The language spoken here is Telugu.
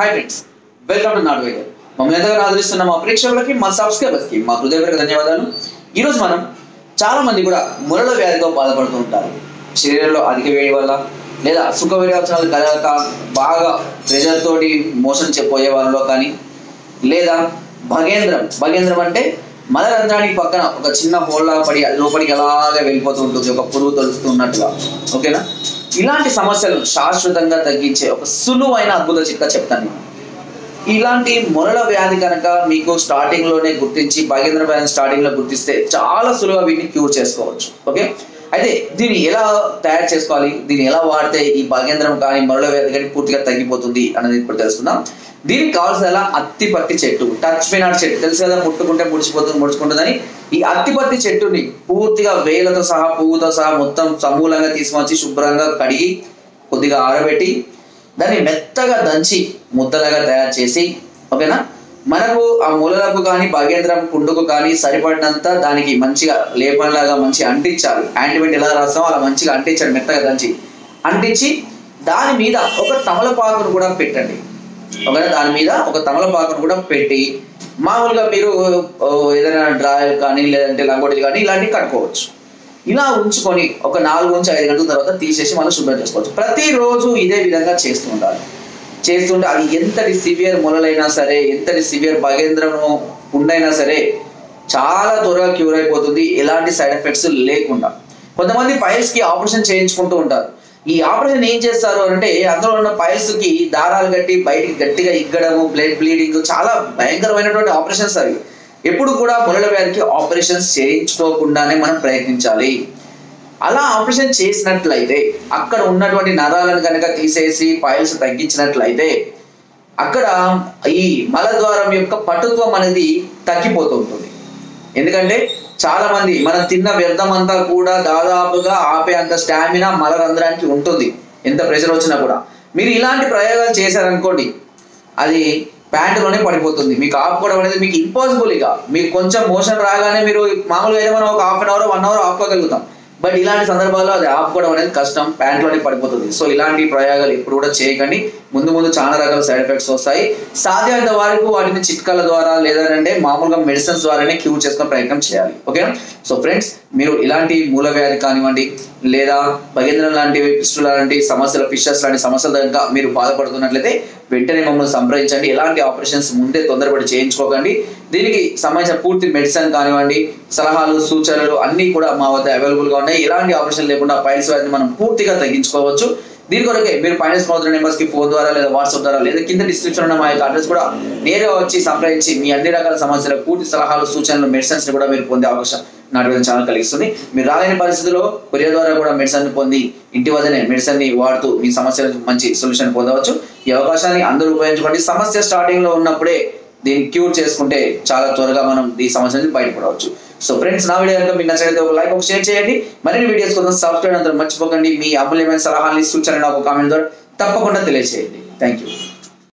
హాయ్ ఫ్రెండ్స్ వెల్కమ్ టు నాట్ వైద్యం మమ్మల్ని ఎంతగానో ఆదరిస్తున్న మా ప్రేక్షకులకి మా సబ్స్క్రైబర్స్కి మా హృదయపూర్వక ధన్యవాదాలు. ఈరోజు మనం చాలా మంది కూడా మురళ వ్యాధితో బాధపడుతూ ఉంటారు. శరీరంలో అధిక వేడి వల్ల లేదా సుఖ విరోచనాలు కలగక బాగా ప్రెషర్ తోటి మోషన్ చెప్పోయే వాళ్ళలో కానీ లేదా భగేంద్రం భగేంద్రం అంటే మలరంధ్రానికి పక్కన ఒక చిన్న హోల్లా పడి లోపలికి అలాగే వెళ్ళిపోతూ ఉంటుంది ఒక పురుగు తొలుస్తున్నట్టుగా ఓకేనా ఇలాంటి సమస్యలను శాశ్వతంగా తగ్గించే ఒక సులువైన అద్భుత చిట్కా చెప్తాను. ఇలాంటి మొరల వ్యాధి కనుక మీకు స్టార్టింగ్లోనే గుర్తించి భాగేంద్ర వ్యాధి స్టార్టింగ్లో గుర్తిస్తే చాలా సులువుగా వీటిని క్యూర్ చేసుకోవచ్చు. ఓకే అయితే దీన్ని ఎలా తయారు చేసుకోవాలి? దీన్ని ఎలా వాడితే ఈ భగేంద్రం కానీ మరల వ్యాధి కానీ పూర్తిగా తగ్గిపోతుంది అనేది ఇప్పుడు తెలుసుకుందాం. దీనికి కావాల్సిన అత్తిపత్తి చెట్టు టచ్ మినాట్ చెట్టు. తెలుసు కదా ముట్టుకుంటే ముడిచిపోతుంది ముడుచుకుంటుందని. ఈ అత్తిపత్తి చెట్టుని పూర్తిగా వేలతో సహా పువ్వుతో సహా మొత్తం సమూలంగా తీసుకొచ్చి శుభ్రంగా కడిగి కొద్దిగా ఆరబెట్టి దాన్ని మెత్తగా దంచి ముద్దలుగా తయారు చేసి ఓకేనా? మనకు ఆ మూలలకు కానీ భాగేంద్రం పుండుకు కానీ సరిపడినంత దానికి మంచిగా లేపనలాగా మంచి అంటించాలి. యాంటీబెంట్ ఎలా రాస్తామో అలా మంచిగా అంటించాలి మెత్తగా దంచి. అంటించి దాని మీద ఒక తమలపాకును కూడా పెట్టండి. ఒకవేళ దాని మీద ఒక తమలపాకును కూడా పెట్టి మామూలుగా మీరు ఏదైనా డ్రాయర్ కానీ లేదంటే లంగోటీలు కానీ ఇలాంటివి కట్టుకోవచ్చు. ఇలా ఉంచుకొని ఒక నాలుగు నుంచి ఐదు గంటల తర్వాత తీసేసి మనం శుభ్రం చేసుకోవచ్చు. ప్రతిరోజు ఇదే విధంగా చేస్తూ ఉండాలి. చేస్తుంటే అది ఎంతటి సివియర్ మొలలైనా సరే ఎంతటి సివియర్ భగేంద్రము ఉండైనా సరే చాలా త్వరగా క్యూర్ అయిపోతుంది. ఎలాంటి సైడ్ ఎఫెక్ట్స్ లేకుండా. కొంతమంది పైల్స్కి ఆపరేషన్ చేయించుకుంటూ ఉంటారు. ఈ ఆపరేషన్ ఏం చేస్తారు అంటే అందులో ఉన్న పైల్స్కి దారాలు కట్టి బయటికి గట్టిగా ఇగ్గడము బ్లడ్ బ్లీడింగ్ చాలా భయంకరమైనటువంటి ఆపరేషన్స్ అవి. ఎప్పుడు కూడా మొలల వ్యాధికి ఆపరేషన్స్ చేయించుకోకుండానే మనం ప్రయత్నించాలి. అలా ఆపరేషన్ చేసినట్లయితే అక్కడ ఉన్నటువంటి నరాలను కనుక తీసేసి పాయల్స్ తగ్గించినట్లయితే అక్కడ ఈ మలద్వారం యొక్క పటుత్వం అనేది తగ్గిపోతూ ఉంటుంది ఎందుకంటే చాలా మంది మనం తిన్న వ్యర్థం అంతా కూడా దాదాపుగా ఆపే అంత స్టామినా మలరంధ్రానికి ఉంటుంది. ఎంత ప్రెషర్ వచ్చినా కూడా. మీరు ఇలాంటి ప్రయోగాలు చేశారనుకోండి అది ప్యాంటులోనే పడిపోతుంది. మీకు ఆపుకోవడం అనేది మీకు ఇంపాసిబుల్ ఇక. మీకు కొంచెం మోషన్ రాగానే మీరు మామూలుగా ఏదైనా ఒక half an hour one hour ఆపుకోగలుగుతాం. But ఇలాంటి సందర్భాల్లో అది ఆపుకోవడం అనేది కష్టం ప్యాంట్లోనే పడిపోతుంది. సో ఇలాంటి ప్రయోగాలు ఇప్పుడు కూడా చేయకండి. ముందు ముందు చాలా రకాల సైడ్ ఎఫెక్ట్స్ వస్తాయి. సాధ్యమైనంత వరకు వాటిని చిట్కాల ద్వారా లేదంటే మామూలుగా మెడిసిన్స్ ద్వారానే క్యూర్ చేసుకునే ప్రయత్నం చేయాలి. ఓకేనా? సో ఫ్రెండ్స్ మీరు ఇలాంటి మూల వ్యాధి కానివ్వండి లేదా భగేంద్రం లాంటి పిస్టుల లాంటి సమస్యలు ఫిషర్స్ లాంటి సమస్యల దగ్గర మీరు బాధపడుతున్నట్లయితే వెంటనే మమ్మల్ని సంప్రదించండి. ఎలాంటి ఆపరేషన్స్ ముందే తొందరపడి చేయించుకోకండి. దీనికి సంబంధించిన పూర్తి మెడిసిన్ కానివ్వండి సలహాలు సూచనలు అన్ని కూడా మా వద్ద అవైలబుల్గా ఉన్నాయి. ఎలాంటి ఆపరేషన్ లేకుండా పైల్స్ వ్యాధిని మనం పూర్తిగా తగ్గించుకోవచ్చు. దీని కొరకే మీరు ఫైనాన్స్ మౌతున్న నెంబర్స్కి ఫోన్ ద్వారా లేదా వాట్సాప్ ద్వారా లేదా కింద డిస్క్రిప్షన్ ఉన్న మా యొక్క అడ్రస్ కూడా నేరుగా వచ్చి సంప్రదించి మీ అన్ని రకాల సమస్యల పూర్తి సలహాలు సూచనలు మెడిసిన్స్ని కూడా మీరు పొందే అవకాశం నాటి విధంగా ఛానల్ కలిగిస్తుంది. మీరు రాలేని పరిస్థితుల్లో కొరియర్ ద్వారా కూడా మెడిసిన్ పొంది ఇంటి వద్దనే మెడిసిన్ని వాడుతూ మీ సమస్యలకు మంచి సొల్యూషన్ పొందవచ్చు. ఈ అవకాశాన్ని అందరూ ఉపయోగించుకోండి. సమస్య స్టార్టింగ్లో ఉన్నప్పుడే దీన్ని క్యూర్ చేసుకుంటే చాలా త్వరగా మనం ఈ సమస్య నుంచి బయటపడవచ్చు. సో ఫ్రెండ్స్ నా వీడియో కనుక మీకు నచ్చినట్లయితే ఒక లైక్ ఒక షేర్ చేయండి. మరిన్ని వీడియోస్ కోసం సబ్స్క్రైబ్ అందరూ మర్చిపోకండి. మీ అమూల్యమైన సలహాలు సూచనలు నాకు కామెంట్ ద్వారా తప్పకుండా తెలియజేయండి. Thank you